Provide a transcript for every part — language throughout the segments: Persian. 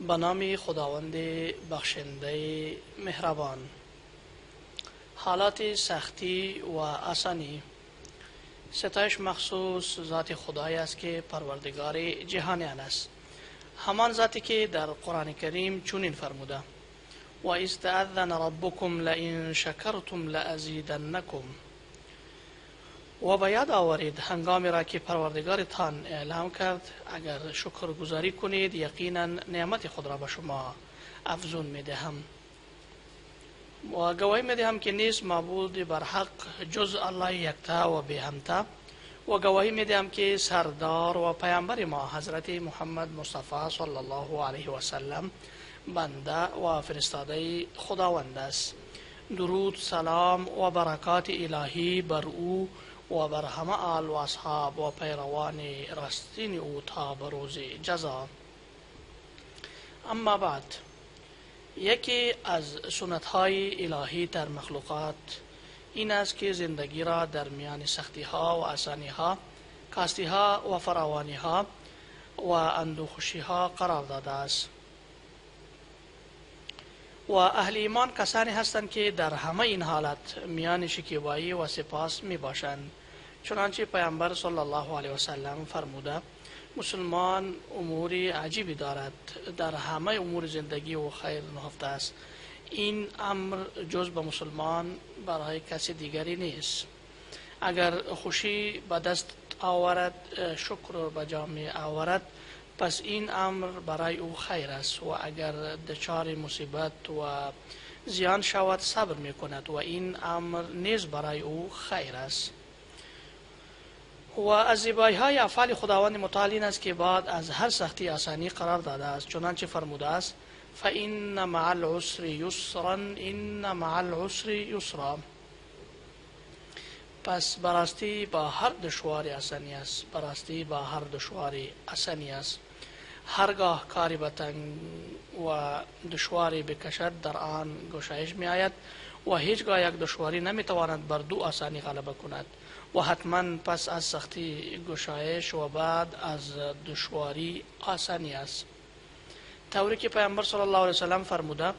به نام خداوند بخشنده مهربان. حالات سختی و آسانی. ستایش مخصوص ذات خدای است که پروردگار جهانیان است. همان ذاتی که در قرآن کریم چونین فرموده. و استعذن ربکم لئن شکرتم لازیدنکم و باید آورید هنگامی را که پروردگارتان اعلام کرد اگر شکر گذاری کنید یقینا نعمت خود را به شما افزون می دهم و گواهی می دهم که نیست معبود بر حق جز الله یکتا و به همتا و گواهی می دهم که سردار و پیامبر ما حضرت محمد مصطفی صلی الله علیه و سلم بنده و فرستاده خداوند است. درود سلام و برکات الهی بر او و بر همه آل و اصحاب و پیروان راستین او تا به روز جزا. اما بعد یکی از سنت های الهی در مخلوقات این است که زندگی را در میان سختی ها و آسانی ها کاستی ها و فراوانی ها و اندوخوشی ها قرار داده است. و اهل ایمان کسانی هستند که در همه این حالت میان شکیبایی و سپاس می باشند چنانچه پیامبر صلی الله علیه و سلم فرموده مسلمان امور عجیبی دارد. در همه امور زندگی و خیر نهفته است. این امر جز به مسلمان برای کسی دیگری نیست. اگر خوشی به دست آورد شکر به جامع آورد. پس این امر برای او خیر است و اگر دچار مصیبت و زیان شود صبر می کند و این امر نیز برای او خیر است. و از زیبایی های افعال خداوند متعال این است که بعد از هر سختی آسانی قرار داده است. چنانچه فرموده است فان مع العسر یسرا ان مع العسر یسرا. پس براستی با هر دشواری آسانی است. براستی با هر دشواری آسانی است. هرگاه کاری به و دشواری بکشد در آن گشایش می آید و هیچگاه یک دشواری نمی تواند بر دو آسانی غلبه کند. و حتما پس از سختی گشایش و بعد از دشواری آسانی است. طوری که پیامبر صلی الله علیه وسلم فرموده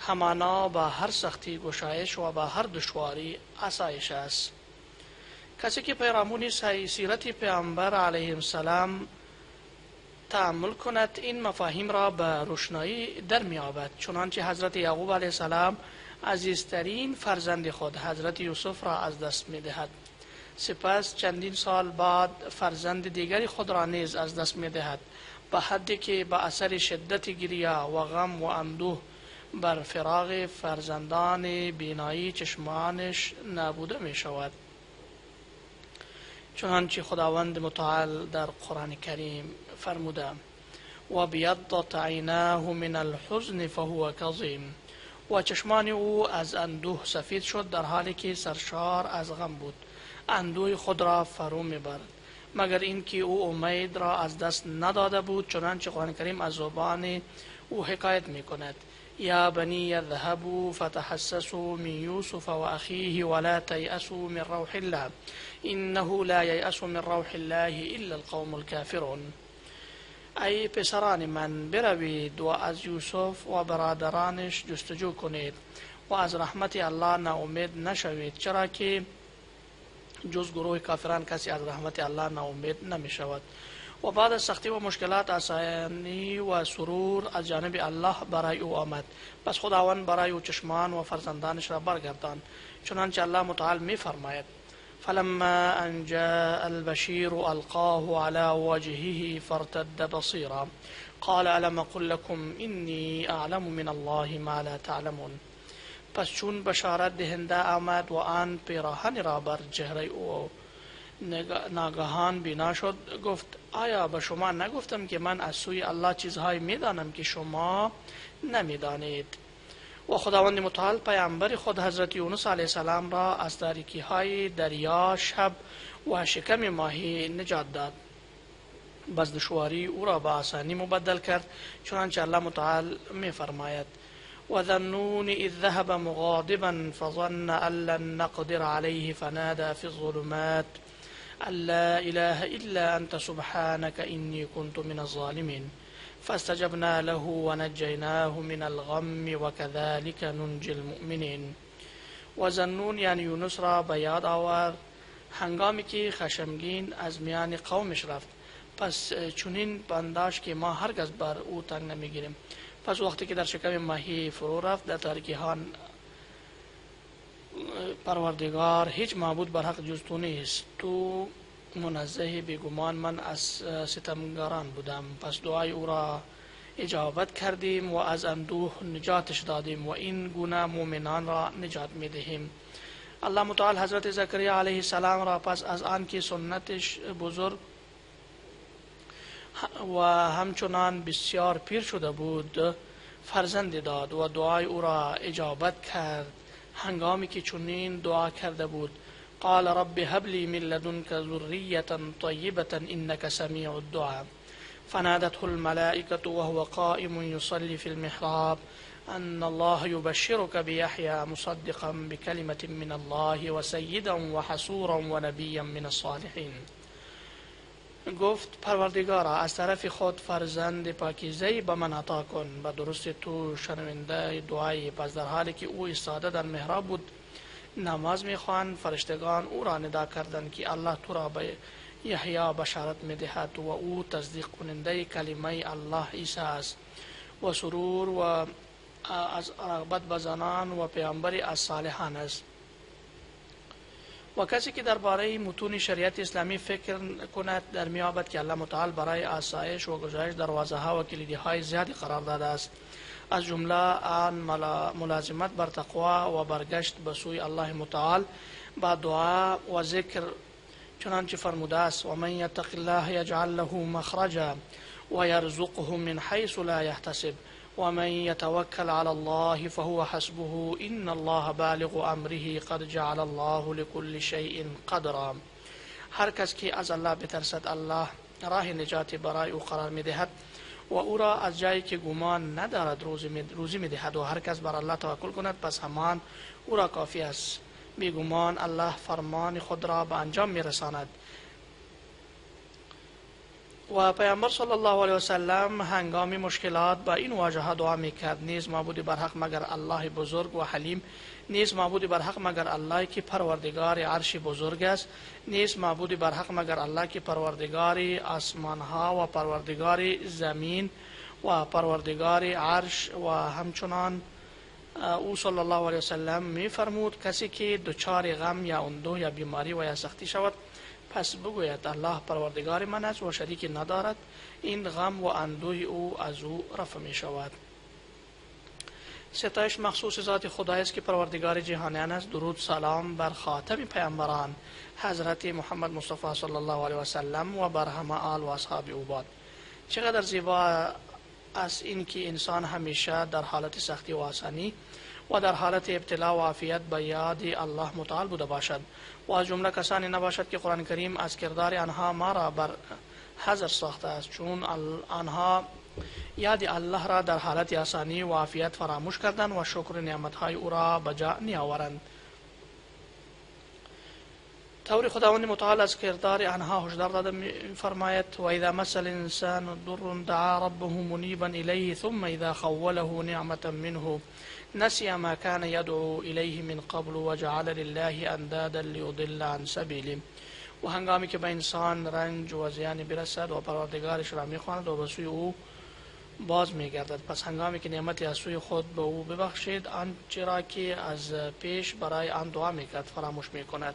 همانا با هر سختی گشایش و با هر دشواری آسایش است. کسی که پیرامون سیرت پیامبر علیه السلام تعمل کند این مفاهیم را به روشنایی در میابد چنانچه حضرت یعقوب علیه السلام عزیزترین فرزند خود حضرت یوسف را از دست می دهد سپس چندین سال بعد فرزند دیگری خود را نیز از دست می دهد به حدی که به اثر شدت گریه و غم و اندوه بر فراغ فرزندان بینایی چشمانش نابوده می شود چنانچه خداوند متعال در قرآن کریم فرموده و بیضت عیناه من الحزن فهو کظیم و چشمان أو از اندوه سفید شد در حالی که سرشار از غم بود. اندوی خود را فرو میبرد. مگر اینکه أو امید را از دست نداده بود چنانچه قرآن کریم از زبان أو حکایت می کند یا بنی ذهبوا فتحسسوا من یوسف و اخیه ولا تیأسوا من روح الله. انه لا ییأس من روح الله الا القوم الكافرون. ای پسران من بروید و از یوسف و برادرانش جستجو کنید و از رحمت الله ناامید نشوید. چرا که جز گروه کافران کسی از رحمت الله ناامید نمی شود و بعد از سختی و مشکلات آسانی و سرور از جانب الله برای او آمد. پس خداوند برای او چشمان و فرزندانش را برگردان. چنانچه الله متعال می فرماید فلما أن جاء البشير ألقاه على وجهه فارتد بصيرا. قال ألم قل لكم إني أعلم من الله ما لا تعلمون. پس چون بشارت دهنده آمد و آن پیراهن را بر چهره أو ناگهان بینا شد گفت آیا به شما نگفتم که من از سوی الله چیزهایی میدانم که شما نمیدانید؟ و خداوند متعال پیامبر خود حضرت یونس علیه السلام را از تاریکی های دریا، شب و شکم ماهی نجات داد. بس دشواری او را به آسانی مبدل کرد، چنانچه الله متعال می فرماید وذنون إذ ذهب مغاضبا فظن أن لن نقدر عليه فنادى في الظلمات أن لا إله إلا أنت سبحانك إني كنت من الظالمين فاستجبنا له ونجيناه من الغم وكذلك ننجي المؤمنين. و زنون یعنی یونس را به یاد آورد. هنگامی که خشمگین از میان قومش رفت. پس چونین بنداش که ما هرگز بر أو تنگ نمیگیریم. پس وقتی که در شکم ماهی فرو رفت در تاریکی ها پروردگار هیچ معبود بر حق جز تو نیست. تو منزه بیگمان من از ستمگاران بودم. پس دعای او را اجابت کردیم و از اندوه نجاتش دادیم و این گونه مؤمنان را نجات می دهیم الله متعال حضرت زکریا علیه السلام را پس از آن که سنتش بزرگ و همچنان بسیار پیر شده بود فرزند داد و دعای او را اجابت کرد. هنگامی که چنین دعا کرده بود قال رب هب لي من لدنك ذرية طيبة إنك سميع الدعاء. فنادته الملائكة وهو قائم يصلي في المحراب. أن الله يبشرك بيحيى مصدقا بكلمة من الله وسيدا وحسورا ونبيا من الصالحين. گفت پروردگارا از طرف خود فرزند پاکیزه به من عطا کن. و درست تو شنونده دعای پس در حالی که أو ایستاده در محراب بود نماز می‌خوان فرشتگان او را ندا کردند که الله تو را به یحیی بشارت می‌دهد و او تصدیق کننده کلمه الله عیسی است. و سرور و از رغبت به زنان و پیامبری از صالحان است. و کسی که درباره متون شریعت اسلامی فکر کند در میابد که الله متعال برای آسایش و گشایش دروازه ها و کلیدی های زیادی قرار داده است. از جمله آن ملازمت بر تقوا و برگشت به سوی الله متعال با دعا و ذکر چنانچه فرموده است. و من یتق الله یجعل له مخرجا و یرزقه من حیث لا یحتسب ومن يتوكل على الله فهو حسبه إن الله بالغ امره قد جعل الله لكل شيء قدرا. هر کس که از الله بترسد الله راه نجات برای أو قرار می دهد و او را از جایی که گمان ندارد روزی می دهد و هر کس بر الله توکل کند پس همان او را کافی است. بیگمان الله فرمان خود را به انجام می رساند و پیامبر صلی الله علیه و سلم هنگام مشکلات با این واژه دعا می‌کرد نیز معبود بر حق مگر الله بزرگ و حلیم نیز معبود بر حق مگر الله که پروردگار عرش بزرگ است نیز معبود بر حق مگر الله که پروردگار آسمان ها و پروردگار زمین و پروردگار عرش و همچنان او صلی الله علیه و سلم می فرمود کسی که دچار غم یا اندوه یا بیماری و یا سختی شود پس بگوید الله پروردگار من است و شریک ندارد. این غم و اندوه او از او رفع می شود. ستایش مخصوص ذات خدای است که پروردگار جهانیان است. درود سلام بر خاتم پیامبران. حضرت محمد مصطفی صلی الله علیه و سلم و بر همه آل و اصحاب او باد. چقدر زیبا است این که انسان همیشه در حالت سختی و آسانی و در حالت ابتلا و عافیت به یاد الله متعال بوده باشد. و از جمله کسانی نباشد که قرآن کریم از کردار آنها ما را بر حذر ساخته است. چون آنها یاد الله را در حالت آسانی و عافیت فراموش کردند و شکر نعمتهای او را به جا نیاورند. طور خداوند متعال از کردار آنها هشدار داده فرماید و اذا مس الانسان ضر دعا ربه منیبا الیه ثم اذا خوله نعمه منه. نسي ما كان يدعو إليه من قبل وجعل لله أندادا ليضل عن سبيله. و هنگامی که به انسان رنج و زیانی برسد و پروردگارش را میخواند و به سوی أو باز میگردد. پس هنگامی که نعمت از سوی خود به أو ببخشید آنچه را که از پیش برای آن دعا میکرد فراموش میکند.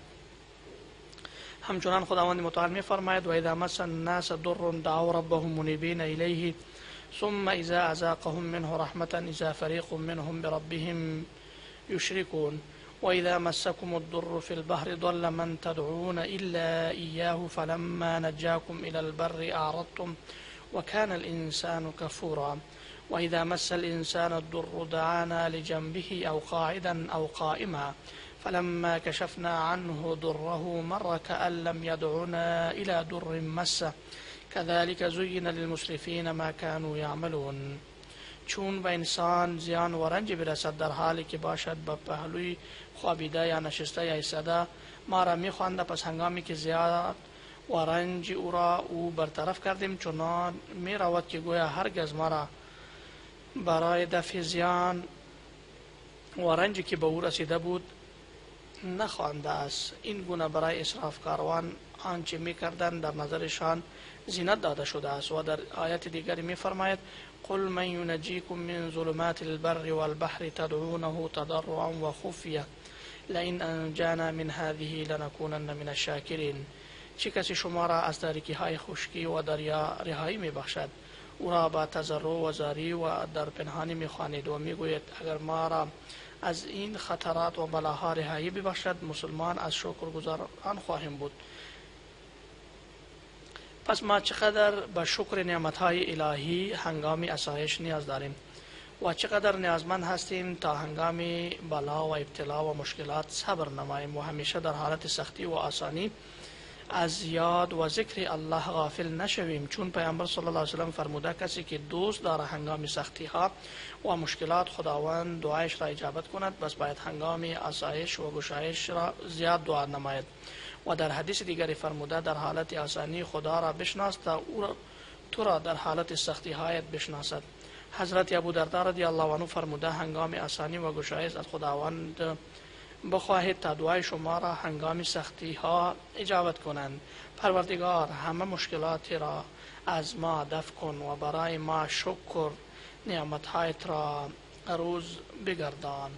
همچنان خداوند متعال میفرماید و اذا مس الناس ضر دعوا ربهم منیبین الیه ثم إذا أذاقهم منه رحمة إذا فريق منهم بربهم يشركون. وإذا مسكم الضر في البحر ضل من تدعون إلا إياه فلما نجاكم إلى البر أعرضتم وكان الإنسان كفورا. وإذا مس الإنسان الضر دعانا لجنبه أو قاعدا أو قائما. فلما كشفنا عنه ضره مر كأن لم يدعنا إلى در مسه كذلك زين للمسرفين ما كانوا يعملون. چون به انسان زیان و رنج برسد در حالی که باشد به پهلوی خوابیده یا نشسته یا ایستاده ما را میخوانده. پس هنگامی که زیاد و رنج او را او برطرف کردیم چنان می رود که گویا هرگز مرا برای دفع زیان و رنجی که به او رسیده بود نخوانده است این گونه برای کاروان آنچه می کردن در نظرشان زینت داده شده است. و در آیت دیگری می فرماید قل من ينجيكم من ظلمات البر والبحر تدعونه تضرعا وخفيا لئن انجانا من هذه لنكونن من الشاكرين چه کسی شما را از تاریکی های خشکی و دریا رهایی می بخشد او را با تضرع و زاری و در پنهانی می خوانید و می گوید اگر ما را از این خطرات و بلاها رهایی ببخشد مسلمان از شکر گذاران خواهیم بود. پس ما چقدر به شکر نعمت های الهی هنگام اسایش نیاز داریم و چقدر نیازمند هستیم تا هنگام بلا و ابتلا و مشکلات صبر نماییم و همیشه در حالت سختی و آسانی از یاد و ذکر الله غافل نشویم. چون پیامبر صلی الله علیه وسلم فرموده کسی که دوست داره هنگام سختی ها و مشکلات خداوند دعایش را اجابت کند بس باید هنگام آسایش و گشایش را زیاد دعا نماید. و در حدیث دیگری فرموده در حالت آسانی خدا را بشناس تا او را تو را در حالت سختی هایت بشناسد. حضرت ابو دردار رضی الله عنه فرموده هنگام آسانی و گشایش از خداوند بخواهید تا دعای شما را هنگام سختی ها اجابت کنند. پروردگار همه مشکلات را از ما دفع کن و برای ما شکر. نعمت هایت را روز بگردان.